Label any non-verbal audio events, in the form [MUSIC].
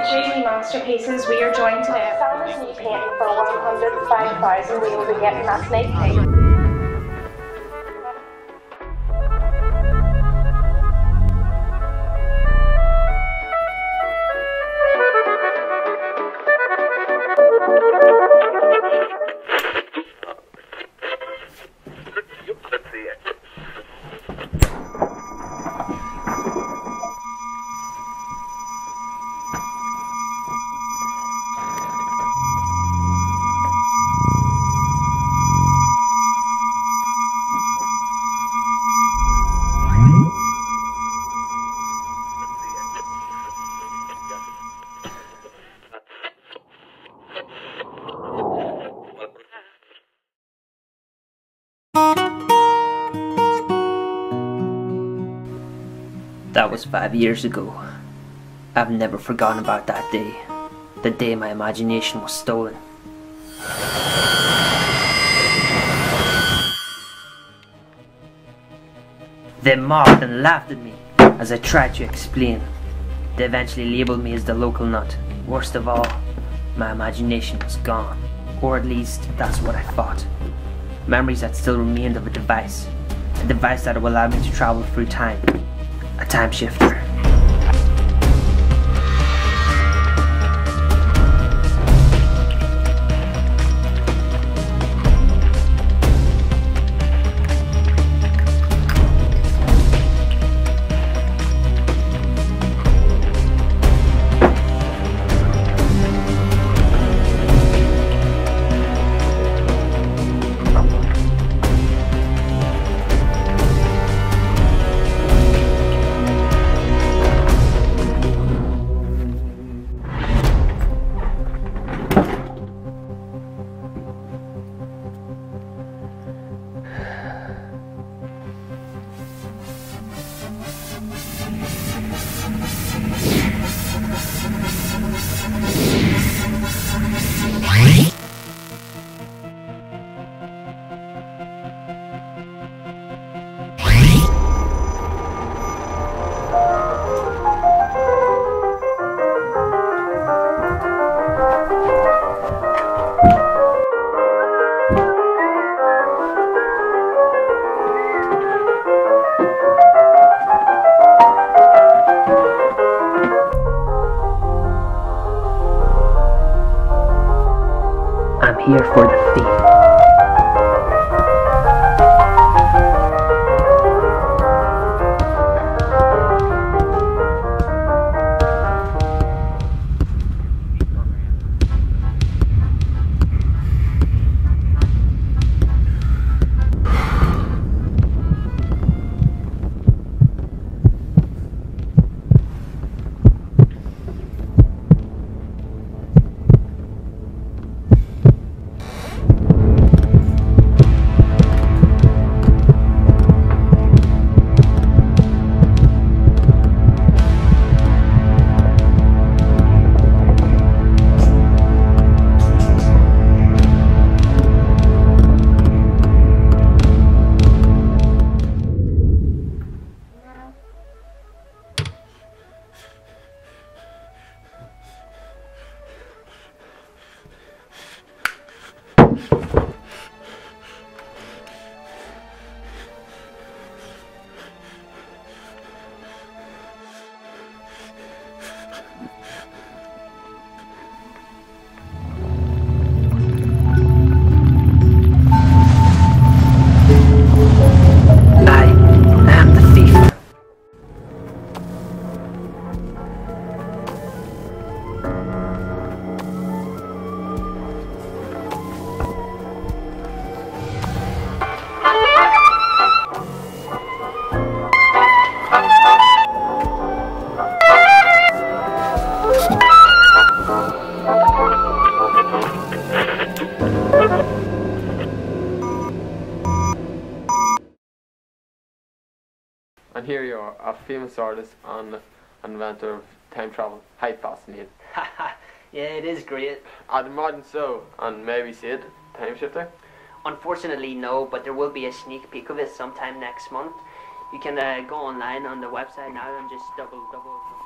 JD Masterpieces, we are joined today at Farmers New Painting for 105 we will be getting that snake paint. That was five years ago. I've never forgotten about that day. The day my imagination was stolen. They mocked and laughed at me as I tried to explain. They eventually labeled me as the local nut. Worst of all, my imagination was gone. Or at least, that's what I thought. Memories that still remained of a device. A device that would allow me to travel through time. A time shifter. I'm here for the thief. And here you are, a famous artist and inventor of time travel. How fascinating. [LAUGHS] yeah, it is great. I'd imagine so. And maybe see it, time shifter. Unfortunately, no, but there will be a sneak peek of it sometime next month. You can uh, go online on the website now and just double double.